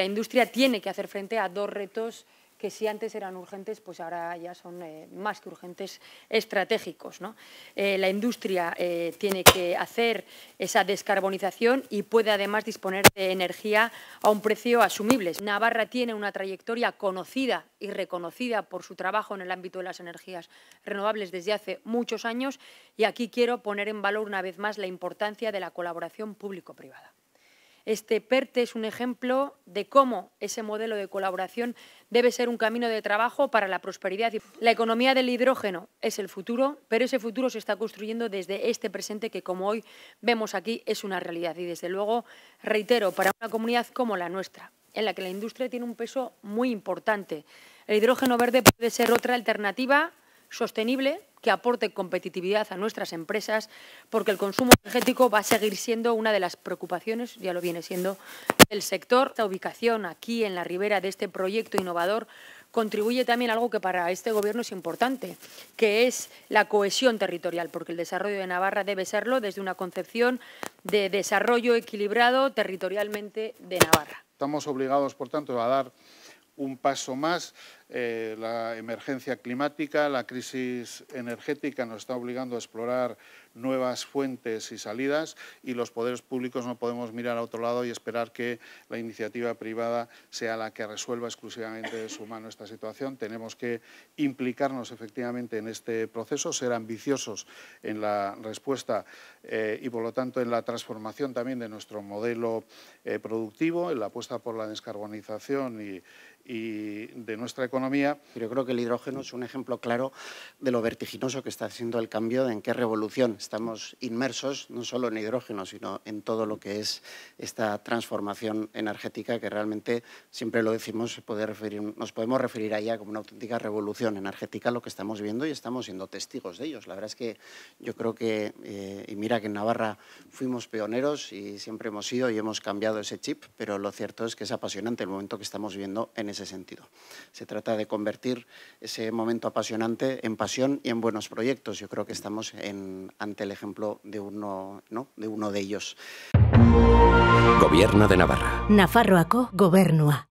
La industria tiene que hacer frente a dos retos que si antes eran urgentes, pues ahora ya son eh, más que urgentes estratégicos. Eh, la industria eh, tiene que hacer esa descarbonización y puede además disponer de energía a un precio asumible. Navarra tiene una trayectoria conocida y reconocida por su trabajo en el ámbito de las energías renovables desde hace muchos años y aquí quiero poner en valor una vez más la importancia de la colaboración público-privada. Este PERTE es un ejemplo de cómo ese modelo de colaboración debe ser un camino de trabajo para la prosperidad. La economía del hidrógeno es el futuro, pero ese futuro se está construyendo desde este presente que, como hoy vemos aquí, es una realidad. Y, desde luego, reitero, para una comunidad como la nuestra, en la que la industria tiene un peso muy importante, el hidrógeno verde puede ser otra alternativa sostenible que aporte competitividad a nuestras empresas, porque el consumo energético va a seguir siendo una de las preocupaciones, ya lo viene siendo, del sector. Esta ubicación aquí en la ribera de este proyecto innovador contribuye también a algo que para este Gobierno es importante, que es la cohesión territorial, porque el desarrollo de Navarra debe serlo desde una concepción de desarrollo equilibrado territorialmente de Navarra. Estamos obligados, por tanto, a dar un paso más. Eh, la emergencia climática, la crisis energética nos está obligando a explorar nuevas fuentes y salidas y los poderes públicos no podemos mirar a otro lado y esperar que la iniciativa privada sea la que resuelva exclusivamente de su mano esta situación. Tenemos que implicarnos efectivamente en este proceso, ser ambiciosos en la respuesta eh, y por lo tanto en la transformación también de nuestro modelo eh, productivo, en la por la descarbonización y, y de nuestra economía. Yo creo que el hidrógeno es un ejemplo claro de lo vertiginoso que está siendo el cambio, de en qué revolución estamos inmersos, no solo en hidrógeno, sino en todo lo que es esta transformación energética que realmente, siempre lo decimos, puede referir, nos podemos referir a ella como una auténtica revolución energética, lo que estamos viendo y estamos siendo testigos de ellos. La verdad es que yo creo que, eh, y mira que en Navarra fuimos pioneros y siempre hemos sido y hemos cambiado ese chip, pero lo cierto es que es apasionante el momento que estamos viviendo en ese sentido. Se trata de convertir ese momento apasionante en pasión y en buenos proyectos. Yo creo que estamos en, ante el ejemplo de uno, ¿no? de uno de ellos. Gobierno de Navarra. Nafarroako gobernua.